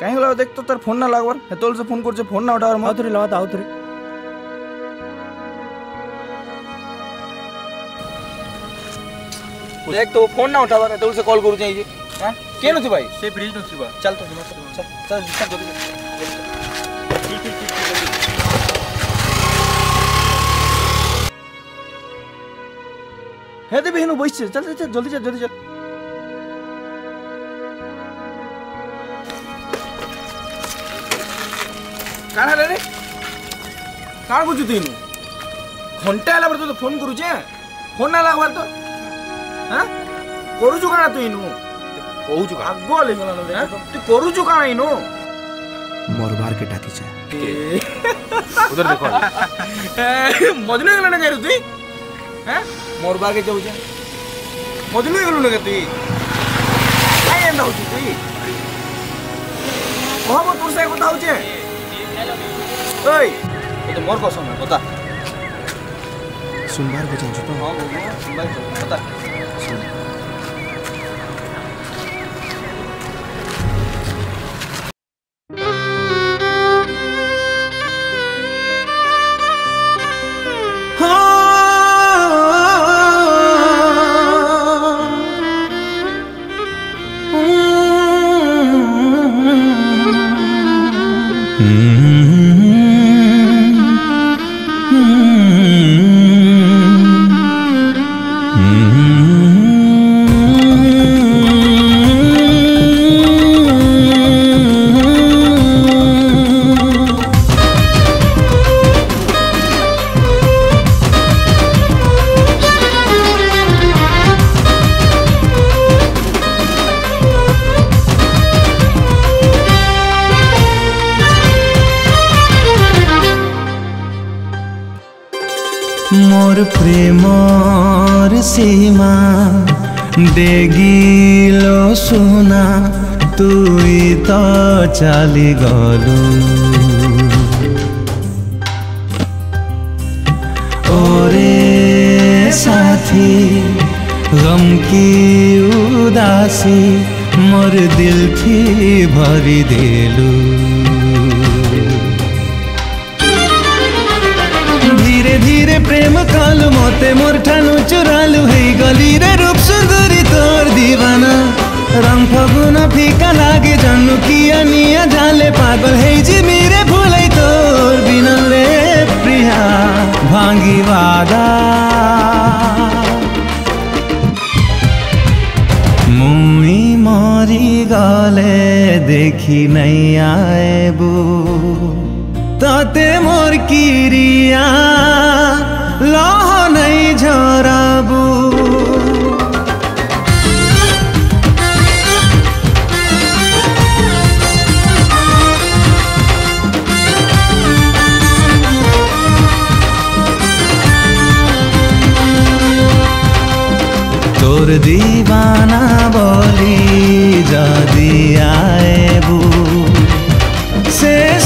कहीं गला देख तो কাহিলা দেখ তো তার ফোন না লাগবার হেতল যে ফোন করছে ফোন না ওঠাবার আউতরে লাওয়াত আউতরে দেখ তো ফোন না উঠাবার হেতল से कॉल करू चाहिए हाँ के नथि भाई? से ब्रिज नथि बा चल तो चल चल चल चल जल्दी ठीक ठीक ठीक चल, दे बहनु बैठ चल चल जल्दी चल जल्दी चल। କାଣା ହେଲାରେ କାଣା ବୁଝୁ ତୁଇ ନୁ ଘଣ୍ଟା ହେଲା ପରେ ତୋତେ ଫୋନ୍ କରୁଛେ ଫୋନ୍ ନା ଲାଗ୍ବାର ତ ହାଁ କରୁଛୁ କାଣା ତୁଇ ନୁ କହୁଛୁ ଆଗ ହେଇଗଲା ତୁ କରୁଛୁ କାଣା ଇନୁ ମରବାର କେଟା ଥିଛେ ଉଧର ଦେଖ ମଜନୁ ହେଇଗଲା ନା ଯାଇରୁ ତୁଇ ହାଁ ମରବାର କେ ଯାଉଛେ ମଜନୁ ହେଇଗଲୁ ନା ତୁଇ କାଇଁ ଏନ୍ତା ହଉଛୁ ତୁଇ କହ ମୋ ତୋର ସାଙ୍ଗେ କଥା ହଉଛେ यो त मर्को सुन हो सुनबार बजाउँछु त। सुनबार মোর প্রেমর সীমা। ডেগিল সোনা, তুই তো চালি গলু। ওরে সাথী গম কি উদাসী, মোর দিল ভরি দেলু। মতে মোর ঠানু চুরালু হেই গলি রে রূপ সুন্দরী তোর দিবানা রং ফগুন ফিকা লাগে জানু কিয়া নিয়া জালে পাগল হেই জিমি রে ভুলাই তোর বিনল রে প্রিয়া ভাঙ্গি বাদা মুই মরি গলে দেখি নাই আইবু তাতে মোর কিরিয়া তোর দিবানা বলি যদি আয়বু শেষ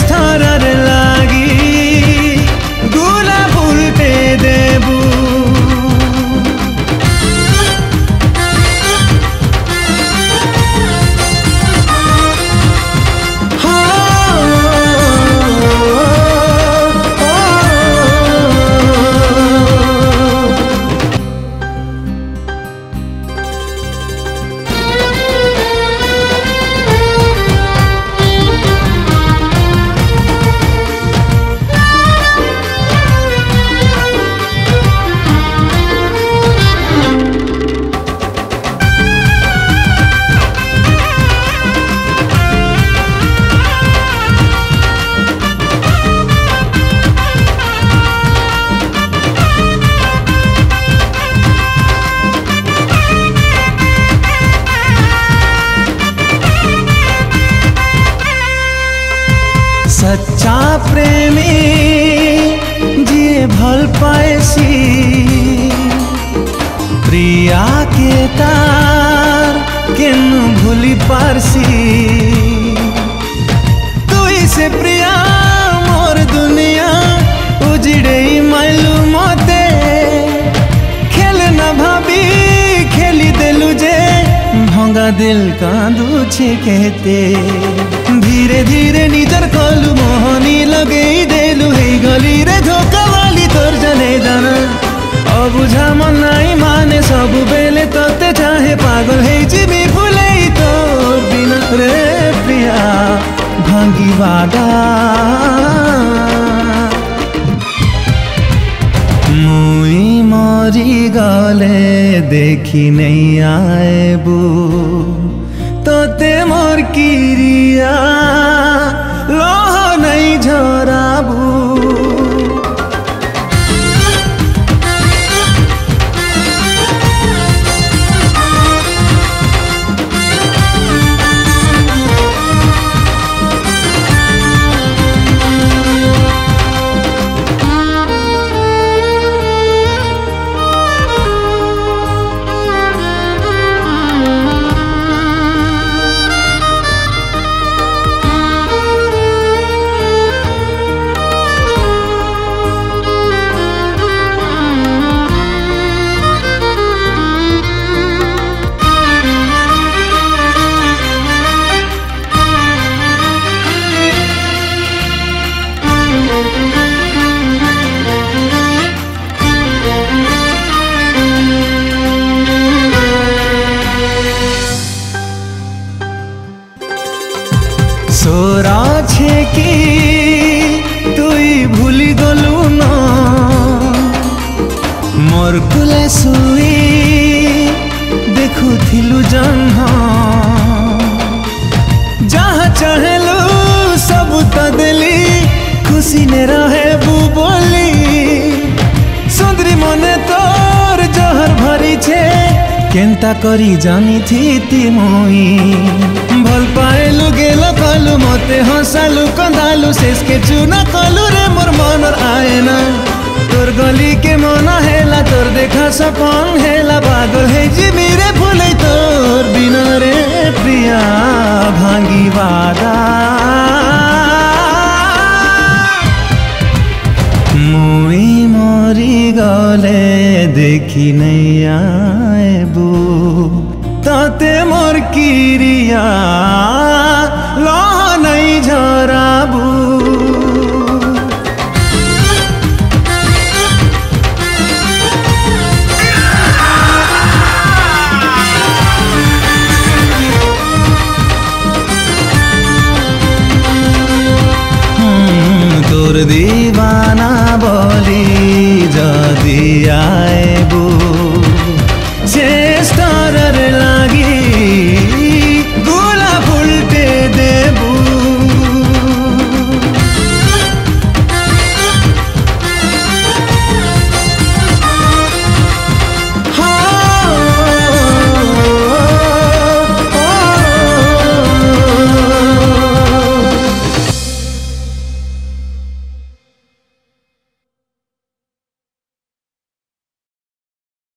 के तार किन भूली पारसी। तू इसे प्रिया मोर दुनिया उजड़े मालूम होते। खेल न भाभी, खेली देलू जे भंगा दिल कांदू छे कहते धीरे धीरे निजर कलू, मोहनी लगे देलू हे गली रे, धोखा वाली तोर जने जाना ভাঙ্গিবাটা মুই মরি গলে দেখি নেই আইবু। তোতে মোর কিরিয়া লহ নাই ঝরাবু। সোরা আছে কি তুই ভুলি গলু না মোর কুলে শুই দেখুথিলু জহ্ন যাহা চাহেলু সবু তো দেলি খুশি নে রহেবু বলি কেন্তা কৰি জানিথি মুই? ভালো পাইলো গেল কলু, মতে হঁচালো কন্দালো, শেষকে চুনা কলো ৰে মোৰ মনৰ তোর গলি কে মন হেলা, তোর দেখা সপন হেলা, পাগল হে জিমিৰে ভুলে তোর বিনারে প্রিয়া ভাঙি বাদা দেখি নেই আইবু তাতে মোর কিরিয়া